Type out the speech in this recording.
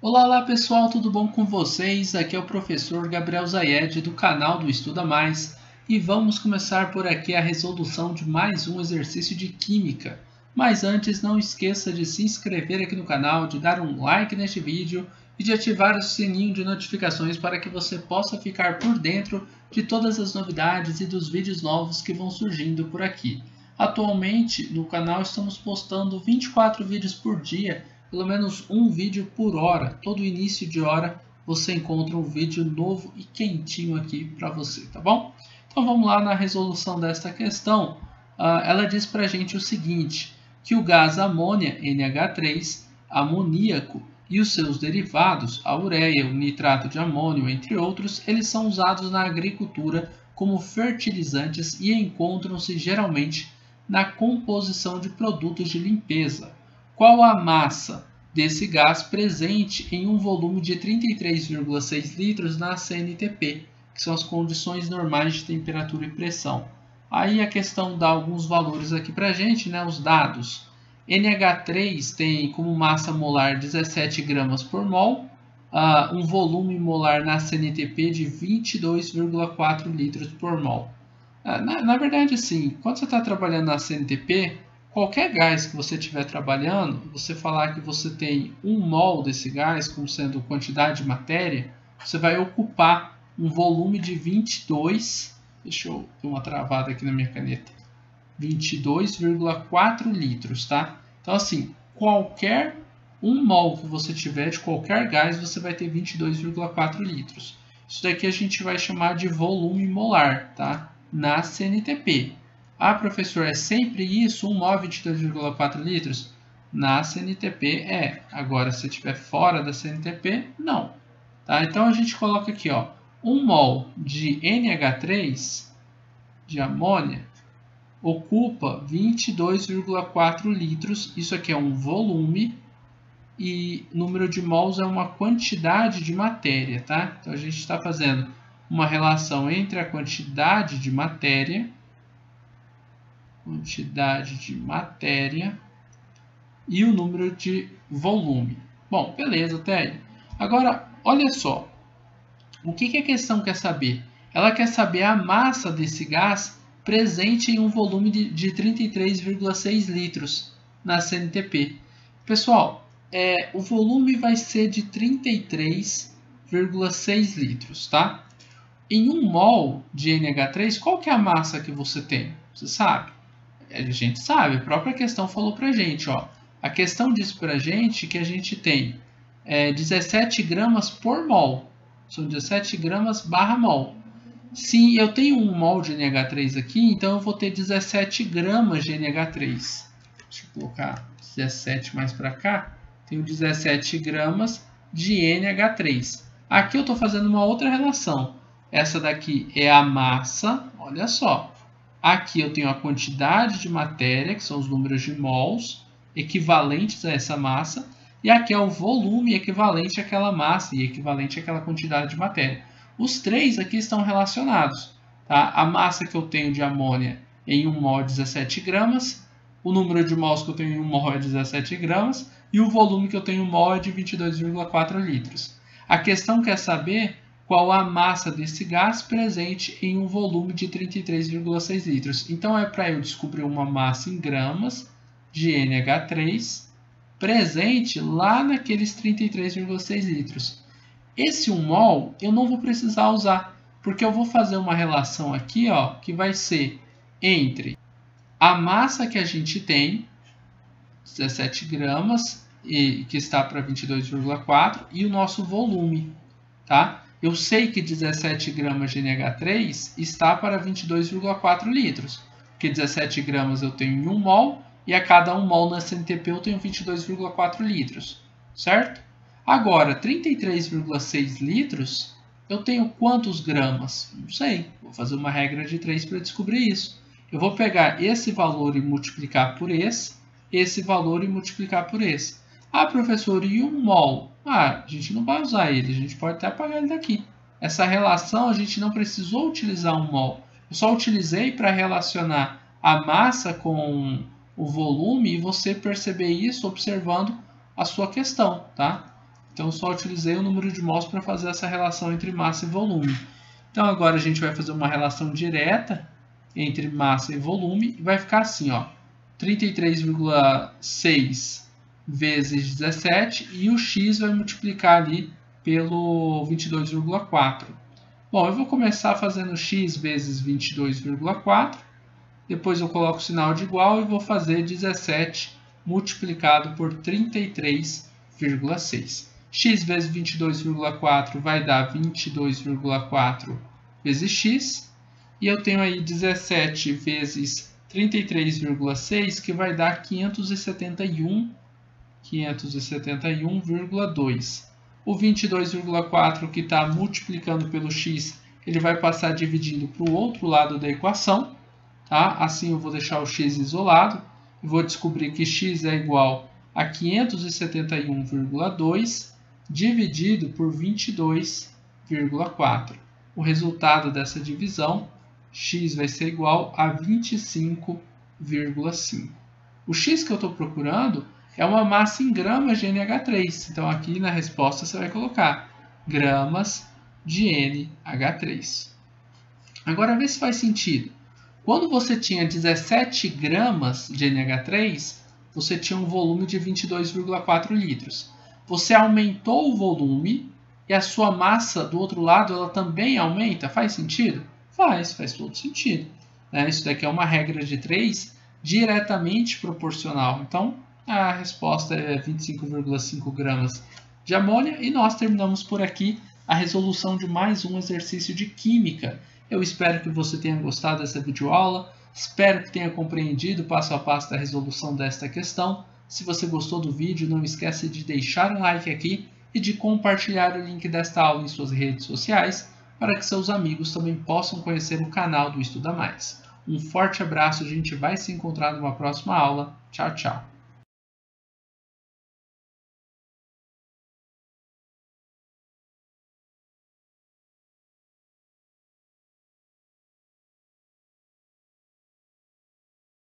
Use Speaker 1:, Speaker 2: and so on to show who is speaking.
Speaker 1: Olá, olá pessoal, tudo bom com vocês? Aqui é o professor Gabriel Zayed do canal do Estuda Mais e vamos começar por aqui a resolução de mais um exercício de Química. Mas antes, não esqueça de se inscrever aqui no canal, de dar um like neste vídeo e de ativar o sininho de notificações para que você possa ficar por dentro de todas as novidades e dos vídeos novos que vão surgindo por aqui. Atualmente, no canal estamos postando 24 vídeos por dia, pelo menos um vídeo por hora. Todo início de hora você encontra um vídeo novo e quentinho aqui para você, tá bom? Então vamos lá na resolução desta questão. Uh, ela diz para a gente o seguinte, que o gás amônia, NH3, amoníaco, e os seus derivados, a ureia, o nitrato de amônio, entre outros, eles são usados na agricultura como fertilizantes e encontram-se geralmente na composição de produtos de limpeza. Qual a massa desse gás presente em um volume de 33,6 litros na CNTP, que são as condições normais de temperatura e pressão? Aí a questão dá alguns valores aqui para a gente, né, os dados. NH3 tem como massa molar 17 gramas por mol, uh, um volume molar na CNTP de 22,4 litros por mol. Uh, na, na, verdade, assim, quando você está trabalhando na CNTP, qualquer gás que você estiver trabalhando, você falar que você tem um mol desse gás como sendo quantidade de matéria, você vai ocupar um volume de 22, deixa eu dar uma travada aqui na minha caneta, 22,4 litros, tá? Então, assim, qualquer um mol que você tiver de qualquer gás, você vai ter 22,4 litros. Isso daqui a gente vai chamar de volume molar, tá? Na CNTP. Ah, professor, é sempre isso? Um mol 22,4 litros? Na CNTP é. Agora, se estiver fora da CNTP, não. Tá? Então, a gente coloca aqui, ó, 1 mol de NH3, de amônia, ocupa 22,4 litros. Isso aqui é um volume e número de mols é uma quantidade de matéria, tá? Então a gente está fazendo uma relação entre a quantidade de matéria, quantidade de matéria e o número de volume. Bom, beleza, até aí. Agora, olha só. O que, que a questão quer saber? Ela quer saber a massa desse gás presente em um volume de, de 33,6 litros na CNTP. Pessoal, é, o volume vai ser de 33,6 litros, tá? Em um mol de NH3, qual que é a massa que você tem? Você sabe? A gente sabe, a própria questão falou pra gente, ó. A questão diz pra gente que a gente tem é, 17 gramas por mol. São 17 gramas barra mol. Se eu tenho um mol de NH3 aqui, então eu vou ter 17 gramas de NH3. Deixa eu colocar 17 mais para cá. Tenho 17 gramas de NH3. Aqui eu estou fazendo uma outra relação. Essa daqui é a massa, olha só. Aqui eu tenho a quantidade de matéria, que são os números de mols, equivalentes a essa massa. E aqui é o volume equivalente àquela massa e equivalente àquela quantidade de matéria. Os três aqui estão relacionados. Tá? A massa que eu tenho de amônia em 1 mol é 17 gramas, o número de mols que eu tenho em 1 mol é 17 gramas e o volume que eu tenho em 1 mol é de 22,4 litros. A questão quer saber qual a massa desse gás presente em um volume de 33,6 litros. Então é para eu descobrir uma massa em gramas de NH3 presente lá naqueles 33,6 litros. Esse 1 mol eu não vou precisar usar, porque eu vou fazer uma relação aqui ó, que vai ser entre a massa que a gente tem, 17 gramas, e, que está para 22,4, e o nosso volume. Tá? Eu sei que 17 gramas de NH3 está para 22,4 litros, porque 17 gramas eu tenho em 1 mol, e a cada 1 mol na CNTP eu tenho 22,4 litros, certo? Agora, 33,6 litros, eu tenho quantos gramas? Não sei. Vou fazer uma regra de 3 para descobrir isso. Eu vou pegar esse valor e multiplicar por esse, esse valor e multiplicar por esse. Ah, professor, e um mol? Ah, a gente não vai usar ele, a gente pode até apagar ele daqui. Essa relação a gente não precisou utilizar um mol. Eu só utilizei para relacionar a massa com o volume e você perceber isso observando a sua questão, tá? Então, só utilizei o número de mols para fazer essa relação entre massa e volume. Então, agora a gente vai fazer uma relação direta entre massa e volume e vai ficar assim, ó, 33,6 vezes 17 e o x vai multiplicar ali pelo 22,4. Bom, eu vou começar fazendo x vezes 22,4, depois eu coloco o sinal de igual e vou fazer 17 multiplicado por 33,6. x vezes 22,4 vai dar 22,4 vezes x, e eu tenho aí 17 vezes 33,6, que vai dar 571, 571,2. O 22,4 que está multiplicando pelo x, ele vai passar dividindo para o outro lado da equação. Tá? Assim eu vou deixar o x isolado. E vou descobrir que x é igual a 571,2 dividido por 22,4. O resultado dessa divisão x vai ser igual a 25,5. O x que eu estou procurando é uma massa em gramas de NH3. Então, aqui na resposta você vai colocar gramas de NH3. Agora, vê se faz sentido. Quando você tinha 17 gramas de NH3, você tinha um volume de 22,4 litros. Você aumentou o volume e a sua massa do outro lado ela também aumenta. Faz sentido? Faz, faz todo sentido. Né? Isso daqui é uma regra de 3 diretamente proporcional. Então, a resposta é 25,5 gramas de amônia. E nós terminamos por aqui a resolução de mais um exercício de química. Eu espero que você tenha gostado dessa videoaula. Espero que tenha compreendido passo a passo da resolução desta questão. Se você gostou do vídeo, não esqueça de deixar um like aqui e de compartilhar o link desta aula em suas redes sociais para que seus amigos também possam conhecer o canal do Estuda Mais. Um forte abraço, a gente vai se encontrar numa próxima aula. Tchau, tchau!